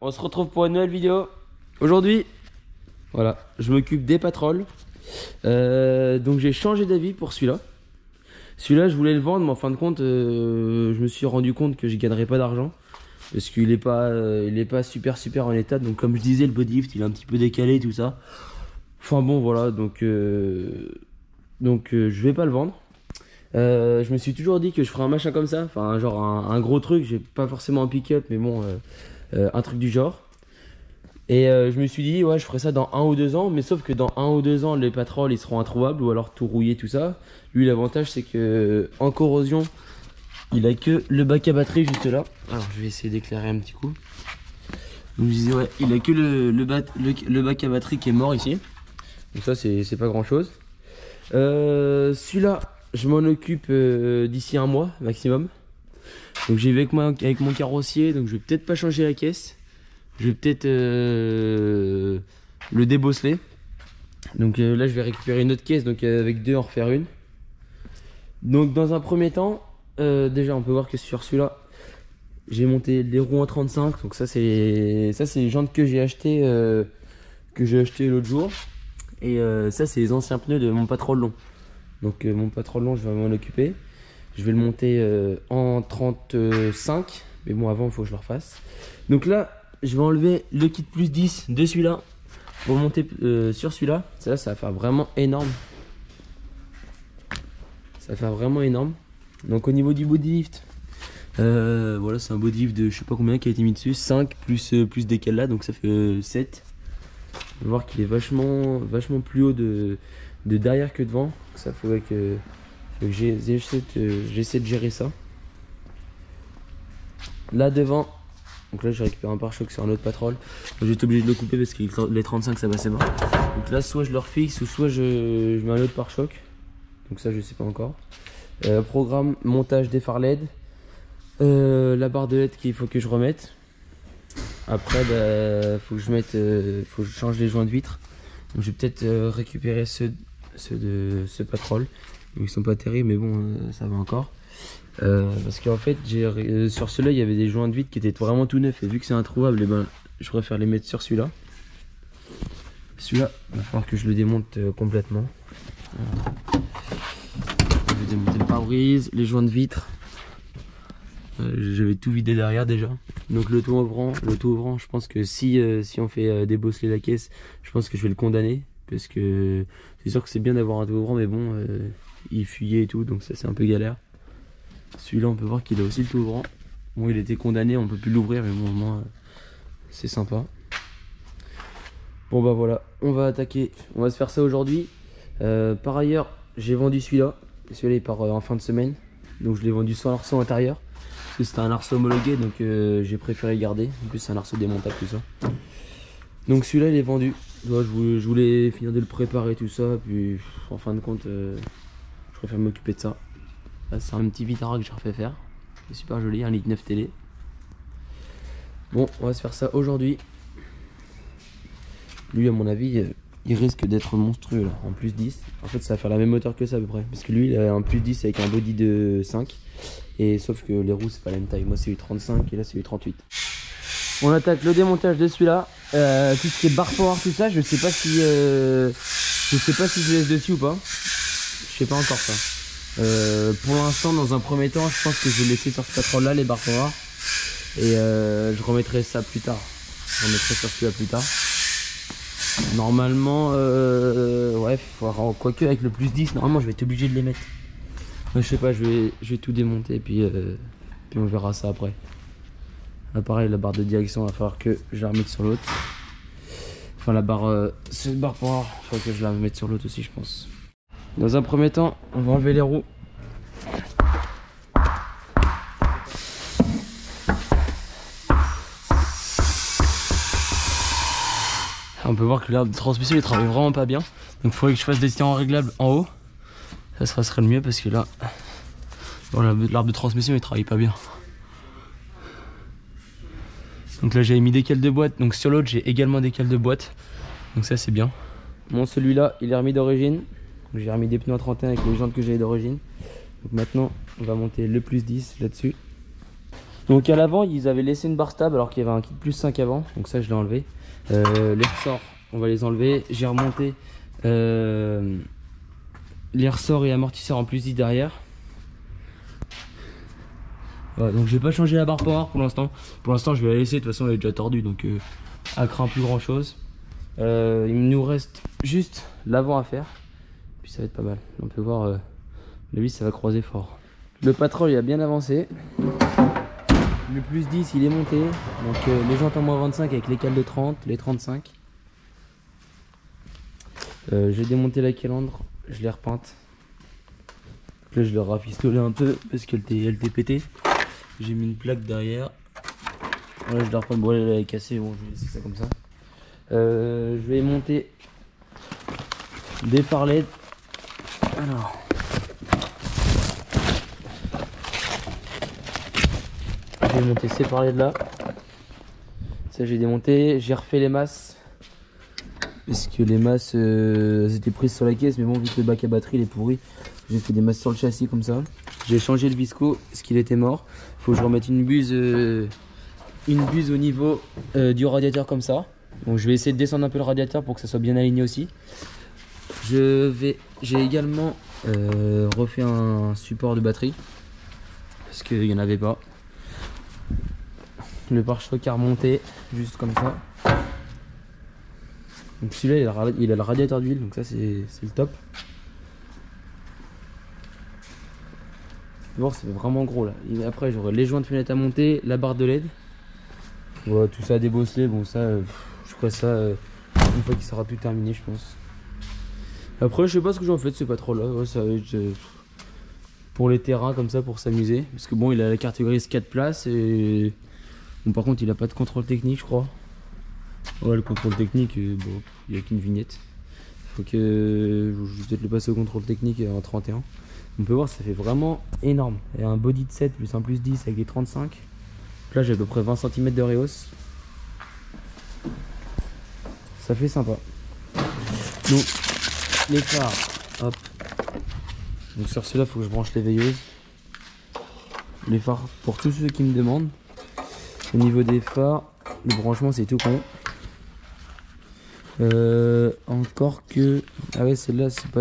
on se retrouve pour une nouvelle vidéo. Aujourd'hui, voilà, je m'occupe des patrols. Euh, donc j'ai changé d'avis pour celui-là. Celui-là, je voulais le vendre, mais en fin de compte, euh, je me suis rendu compte que je gagnerais pas d'argent. Parce qu'il est pas, euh, est pas super super en état. Donc comme je disais, le body lift, il est un petit peu décalé, tout ça. Enfin bon, voilà, donc, donc je vais pas le vendre. je me suis toujours dit que je ferais un machin comme ça, enfin genre un, gros truc, j'ai pas forcément un pick-up, mais bon, euh, un truc du genre. Et euh, je me suis dit, ouais, je ferai ça dans un ou deux ans, mais sauf que dans un ou deux ans, les patrols ils seront introuvables ou alors tout rouillé, tout ça. Lui, l'avantage c'est que euh, en corrosion, il a que le bac à batterie juste là. Alors, je vais essayer d'éclairer un petit coup. Donc, je disais, ouais, il a que le, le, le, bac à batterie qui est mort ici. Donc, ça, c'est pas grand chose. Celui-là, je m'en occupe d'ici un mois maximum. Donc j'ai vu avec, avec mon carrossier, donc je vais peut-être pas changer la caisse. Je vais peut-être euh, le débosseler. Donc euh, là je vais récupérer une autre caisse, donc euh, avec deux en refaire une. Donc dans un premier temps, déjà on peut voir que sur celui-là, j'ai monté les roues en 35. Donc ça c'est ça c'est les jantes que j'ai acheté que j'ai acheté l'autre jour. Et ça c'est les anciens pneus de mon patron long. Donc mon patron long je vais m'en occuper. Je vais le monter euh, en 35. Mais bon, avant, il faut que je le refasse. Donc là, je vais enlever le kit plus 10 de celui-là pour monter euh, sur celui-là. Ça, ça va faire vraiment énorme. Ça va faire vraiment énorme. Donc au niveau du body lift, euh, voilà, c'est un body lift de je sais pas combien qui a été mis dessus. 5 plus, plus là, donc ça fait 7. On voir qu'il est vachement, vachement plus haut de, de derrière que devant. Ça faudrait que j'essaie de, gérer ça. Là devant, donc là j'ai récupéré un pare-choc sur un autre patrol. J'étais obligé de le couper parce que les 35 ça passait pas. Donc là soit je le refixe ou soit je, mets un autre pare-choc. Donc ça je sais pas encore. Euh, programme montage des phares LED. Euh, la barre de LED qu'il faut que je remette. Après bah, faut que je mette, euh, faut que je change les joints de vitre. Donc je vais peut-être récupérer ceux, ceux de ce patrol ils sont pas terribles mais bon euh, ça va encore. Euh, parce qu'en fait euh, sur celui-là il y avait des joints de vide qui étaient vraiment tout neufs. Et vu que c'est introuvable eh ben je préfère les mettre sur celui-là. Celui-là il va falloir que je le démonte complètement. Je vais démonter le pare-brise les joints de vitre. J'avais tout vidé derrière déjà. Donc le tout ouvrant le tout ouvrant je pense que si si on fait débosseler la caisse je pense que je vais le condamner. Parce que c'est sûr que c'est bien d'avoir un tout ouvrant mais bon il fuyait et tout, donc ça c'est un peu galère. Celui-là, on peut voir qu'il a aussi le tout ouvrant. Bon, il était condamné, on peut plus l'ouvrir, mais bon, au moins, c'est sympa. Bon, bah voilà, on va attaquer, on va se faire ça aujourd'hui. Euh, par ailleurs, j'ai vendu celui-là. Celui-là, il part euh, en fin de semaine. Donc, je l'ai vendu sans arceau intérieur. Parce que c'était un arceau homologué, donc euh, j'ai préféré garder. En plus, c'est un arceau démontable, tout ça. Donc, celui-là, il est vendu. je, voulais, finir de le préparer, tout ça. Puis, en fin de compte, je préfère m'occuper de ça. C'est un petit Vitara que j'ai refait faire. C'est super joli, un litre 9 télé. Bon, on va se faire ça aujourd'hui. Lui, à mon avis, euh, il risque d'être monstrueux là, en plus 10. En fait, ça va faire la même hauteur que ça à peu près. Parce que lui, il a un plus 10 avec un body de 5. Et sauf que les roues, c'est pas la même taille. Moi, c'est eu 35 et là, c'est eu 38. On attaque le démontage de celui-là. Euh, tout ce qui est bar power, tout ça, je sais pas si euh, je sais pas si je laisse dessus ou pas. Je sais pas encore ça. Euh, pour l'instant, dans un premier temps, je pense que je vais laisser sur ce patron là les barres power. Et euh, je remettrai ça plus tard. Je remettrai sur celui-là plus tard. Normalement, euh, ouais, quoique avec le plus 10, normalement je vais être obligé de les mettre. je sais pas, je vais, je vais tout démonter et puis, puis on verra ça après. Là, pareil, la barre de direction, il va falloir que je la remette sur l'autre. Enfin, la barre, cette barre power, il faudra que je la mette sur l'autre aussi, je pense. Dans un premier temps, on va enlever les roues. On peut voir que l'arbre de transmission il travaille vraiment pas bien. Donc il faudrait que je fasse des tirants réglables en haut. Ça serait, serait le mieux parce que là, l'arbre de transmission il travaille pas bien. Donc là j'avais mis des cales de boîte. Donc sur l'autre j'ai également des cales de boîte. Donc ça c'est bien. Bon celui-là il est remis d'origine. J'ai remis des pneus à 31 avec les jantes que j'avais d'origine. Donc maintenant, on va monter le plus 10 là-dessus. Donc à l'avant, ils avaient laissé une barre stable alors qu'il y avait un kit plus 5 avant. Donc ça, je l'ai enlevé. Euh, les ressorts, on va les enlever. J'ai remonté euh, les ressorts et amortisseurs en plus 10 derrière. Voilà, donc je vais pas changer la barre power pour l'instant. Pour l'instant, je vais la laisser. De toute façon, elle est déjà tordue. Donc euh, elle craint plus grand chose. Il nous reste juste l'avant à faire. Ça va être pas mal. On peut voir, euh, le vis ça va croiser fort. Le patron il a bien avancé. Le plus 10 il est monté. Donc euh, les jantes en moins 25 avec les cales de 30, les 35. Euh, j'ai démonté la calandre, je l'ai repeinte. Là je l'ai rafistolé un peu parce qu'elle était, pétée. J'ai mis une plaque derrière. Voilà, je l'ai repeinte, bon elle est cassée, bon je vais laisser ça comme ça. Euh, je vais monter des LED. Alors. J'ai monté phares LED là. Ça j'ai démonté. J'ai refait les masses. Parce que les masses euh, étaient prises sur la caisse. Mais bon, vu que le bac à batterie il est pourri, j'ai fait des masses sur le châssis comme ça. J'ai changé le visco parce qu'il était mort. Faut que je remette une buse, euh, une buse au niveau euh, du radiateur comme ça. Donc je vais essayer de descendre un peu le radiateur pour que ça soit bien aligné aussi. Je vais, j'ai également euh, refait un support de batterie parce qu'il n'y en avait pas. Le pare-choc a remonté juste comme ça. Donc celui-là il, a le- radiateur d'huile donc ça c'est le top. C'est vraiment gros là. Après j'aurai les joints de fenêtre à monter, la barre de LED. Tout ça débosselé, bon ça euh, je ferai ça euh, une fois qu'il sera tout terminé je pense. Après je sais pas ce que j'en fais de ce patron là, pour les terrains comme ça pour s'amuser. Parce que bon il a la carte grise 4 places et bon par contre il a pas de contrôle technique je crois. Ouais le contrôle technique, euh, bon il y a qu'une vignette. Faut que je vais peut-être le passer au contrôle technique en 31. On peut voir ça fait vraiment énorme. A un body de 7 plus un plus 10 avec des 35. Donc Là j'ai à peu près 20 cm de réhausse. Ça fait sympa. Donc les phares, hop. Donc sur ceux-là faut que je branche les veilleuses. Les phares pour tous ceux qui me demandent. Au niveau des phares, le branchement c'est tout con. Euh, encore que. Ah ouais celle-là c'est pas.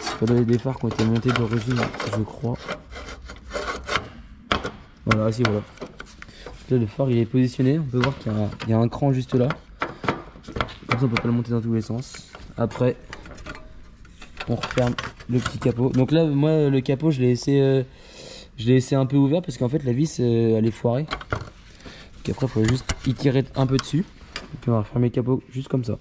C'est pas des phares qui ont été montés d'origine, je crois. Voilà, si voilà. Là, le phare il est positionné. On peut voir qu'il y, il y a un cran juste là. Comme ça, on peut pas le monter dans tous les sens. Après, on referme le petit capot. Donc là, moi, le capot, je l'ai laissé, euh, je l'ai laissé un peu ouvert parce qu'en fait, la vis, euh, elle est foirée. Donc après, il faut juste y tirer un peu dessus. Et puis, on va refermer le capot juste comme ça.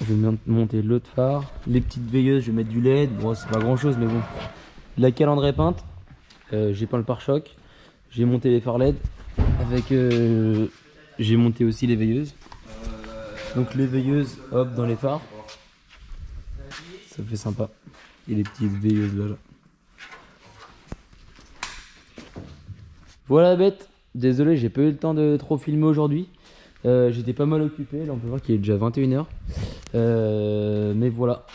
Je vais mon- monter l'autre phare. Les petites veilleuses, je vais mettre du LED. Bon, c'est pas grand chose, mais bon. La calandre est peinte. Euh, j'ai peint le pare-choc. J'ai monté les phares LED. Avec. j'ai monté aussi les veilleuses. Donc les veilleuses, hop, dans les phares. Ça fait sympa. Et les petites veilleuses là. là. Voilà bête. Désolé, j'ai pas eu le temps de trop filmer aujourd'hui. Euh, J'étais pas mal occupé. Là, on peut voir qu'il est déjà 21h. Euh, mais voilà.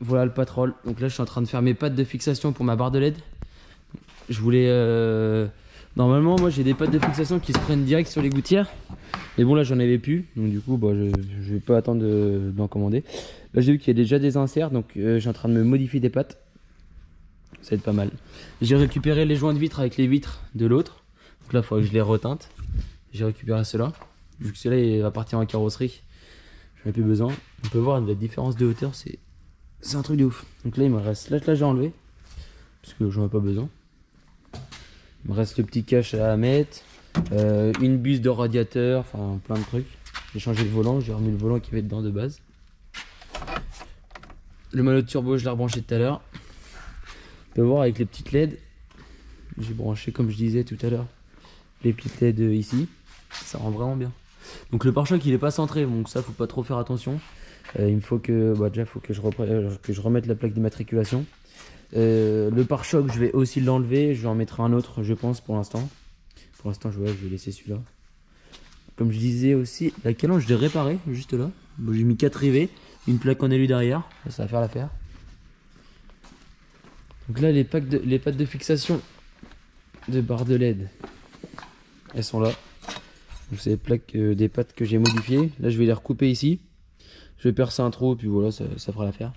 Voilà le patrol. Donc là, je suis en train de faire mes pattes de fixation pour ma barre de LED. Je voulais. euh, Normalement, moi, j'ai des pattes de fixation qui se prennent direct sur les gouttières. Mais bon, là, j'en avais plus. Donc, du coup, bah, je, vais pas attendre de- d'en commander. Là, j'ai vu qu'il y a déjà des inserts. Donc, euh, en train de me modifier des pattes. Ça va être pas mal. J'ai récupéré les joints de vitre avec les vitres de l'autre. Donc là, il faudrait que je les reteinte. J'ai récupéré ceux-là. Vu que il va partir en carrosserie. J'en ai plus besoin. On peut voir la différence de hauteur. C'est c'est un truc de ouf. Donc là, il me reste. Là, là j'ai enlevé. Parce que j'en ai pas besoin. Il me reste le petit cache à mettre. euh, une buse de radiateur. Enfin, plein de trucs. J'ai changé le volant. J'ai remis le volant qui va être dedans de base. Le maillot de turbo, je l'ai rebranché tout à l'heure. On peut voir avec les petites LED. J'ai branché, comme je disais tout à l'heure, les petites LED ici. Ça rend vraiment bien. Donc le pare-choc il est pas centré, donc ça faut pas trop faire attention. Euh, il me faut que, bah déjà faut euh, que je remette la plaque d'immatriculation. Euh, le pare-choc je vais aussi l'enlever, je vais en mettre un autre je pense pour l'instant. Pour l'instant je, je vais laisser celui-là. Comme je disais aussi, la calandre je l'ai réparée juste là. J'ai mis 4 rivets, une plaque en alu derrière, ça va faire l'affaire. Donc là les, packs de, les pattes de fixation, de barres de LED. Elles sont là. c'est des plaques, euh, des pattes que j'ai modifiées. Là, je vais les recouper ici. Je vais percer un trou, puis voilà, ça, fera l'affaire.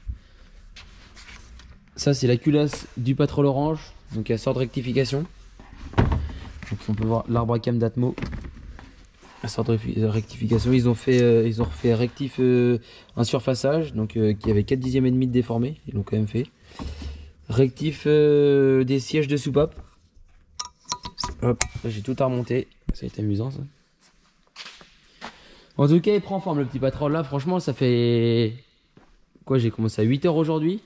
Ça, c'est la culasse du Patrol Orange. Donc, elle sort de rectification. Donc, on peut voir l'arbre à cam d'Atmo. Elle sort de rectification. Ils ont fait, euh, ils ont refait rectif euh, un surfaçage, donc qui avait 4 dixièmes et demi de déformé. Ils l'ont quand même fait. Rectif des sièges de soupape. Hop, j'ai tout à remonter. Ça a été amusant ça. En tout cas, il prend forme le petit patron là. Franchement, ça fait. Quoi, j'ai commencé à 8h aujourd'hui.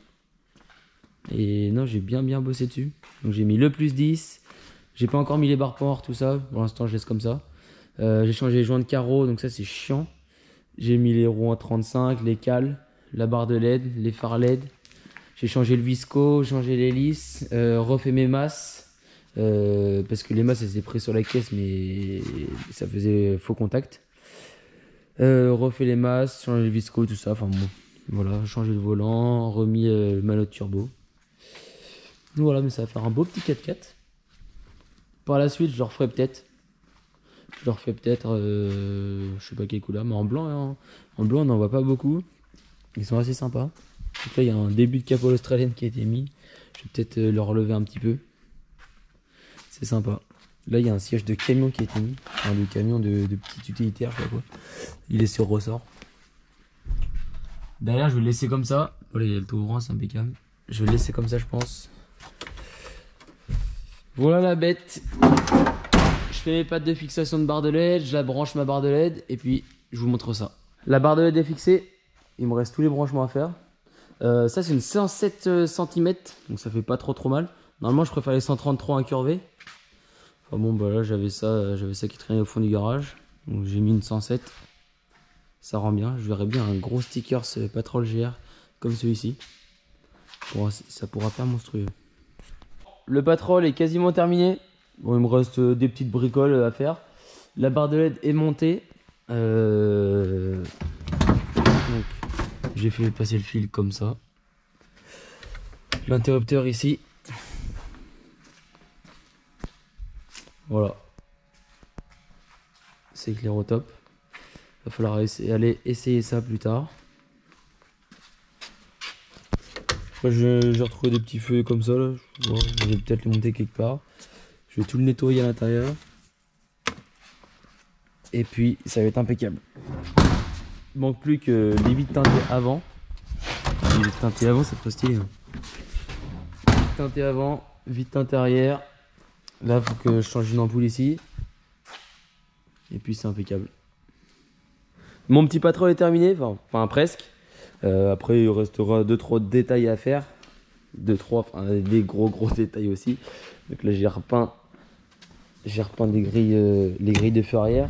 Et non, j'ai bien bien bossé dessus. Donc j'ai mis le plus 10. J'ai pas encore mis les barres port, tout ça. Pour l'instant, je laisse comme ça. Euh, j'ai changé les joints de carreau, donc ça c'est chiant. J'ai mis les roues en 35, les cales, la barre de LED, les phares LED. J'ai changé le visco, changé l'hélice, euh, refait mes masses. Euh, parce que les masses elles étaient prises sur la caisse mais ça faisait faux contact. Refait les masses, changé le visco, tout ça. Enfin bon, voilà, changé le volant, remis le manote turbo. Voilà, mais ça va faire un beau petit 4x4. Par la suite, je le referai peut-être. Je le refais peut-être, je sais pas quelle couleur, mais en blanc. Hein. En blanc, on n'en voit pas beaucoup. Ils sont assez sympas. Donc là, il y a un début de capot australienne qui a été mis. Je vais peut-être le relever un petit peu. C'est sympa. Là, il y a un siège de camion qui a été mis. Enfin, de camion de, petite utilitaire, je sais pas quoi. Il est sur ressort. Derrière, je vais le laisser comme ça. Voilà, il y a le taux orange, c'est impeccable. Je vais le laisser comme ça, je pense. Voilà la bête. Je fais mes pattes de fixation de barre de LED, je la branche ma barre de LED et puis je vous montre ça. La barre de LED est fixée. Il me reste tous les branchements à faire. Euh, ça, c'est une 107 euh, cm, donc ça fait pas trop trop mal. Normalement, je préfère les 133 incurvés. Enfin bon, bah là, j'avais ça, j'avais ça qui traînait au fond du garage. Donc j'ai mis une 107. Ça rend bien. Je verrais bien un gros sticker ce Patrol GR comme celui-ci. Ça pourra faire monstrueux. Le Patrol est quasiment terminé. Bon, il me reste euh, des petites bricoles à faire. La barre de LED est montée. Euh, j'ai fait passer le fil comme ça. L'interrupteur ici, Voilà. C'est clair au top. Il va falloir aller essayer ça plus tard. Je, vais retrouver des petits feux comme ça. Là. Je vais peut-être les monter quelque part. Je vais tout le nettoyer à l'intérieur. Et puis ça va être impeccable. Il manque plus que les vitres teintées avant. Les vitres teintées avant, c'est trop stylé. Hein. Teintées avant, vitres teintées arrière. Là, faut que je change une ampoule ici. Et puis c'est impeccable. Mon petit patron est terminé, enfin, presque. Euh, après, il restera 2-3 détails à faire. 2-3, enfin des gros gros détails aussi. Donc là, j'ai repeint, j'ai repeint grilles, euh, les grilles de feu arrière.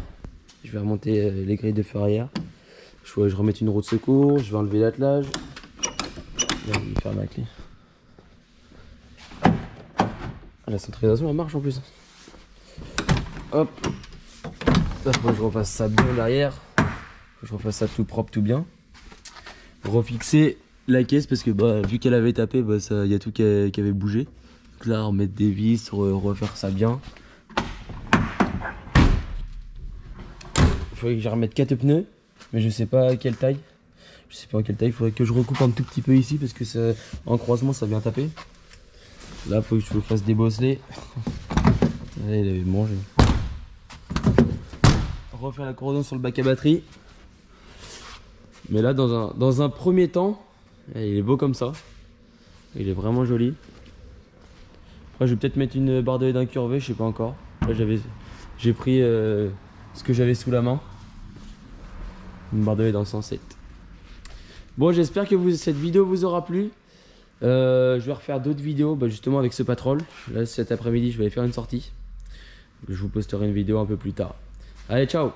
Je vais remonter euh, les grilles de feu arrière. Je je remettre une roue de secours, je vais enlever l'attelage. Je vais faire ma clé. La centralisation elle marche en plus. Hop. Là, faut que je refasse ça bien derrière. Faut que je refasse ça tout propre, tout bien. Refixer la caisse parce que bah, vu qu'elle avait tapé, bah, il y a tout qui, avait bougé. Donc là, remettre des vis, refaire ça bien. Il faudrait que je remette 4 pneus, mais je sais pas à quelle taille. Je sais pas à quelle taille, il faudrait que je recoupe un tout petit peu ici parce que en croisement ça vient taper. Là, faut que je le fasse débosseler. il avait mangé. Refaire la corrosion sur le bac à batterie. Mais là, dans un, dans un premier temps, eh, il est beau comme ça. Il est vraiment joli. Après, je vais peut-être mettre une barre de LED incurvée, je sais pas encore. Là, j'ai pris euh, ce que j'avais sous la main. Une barre de en 107. Bon, j'espère que vous, cette vidéo vous aura plu. Euh, je vais refaire d'autres vidéos bah, justement avec ce patrol. Là cet après-midi je vais aller faire une sortie. Je vous posterai une vidéo un peu plus tard. Allez ciao